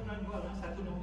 undang-undang satu. nomor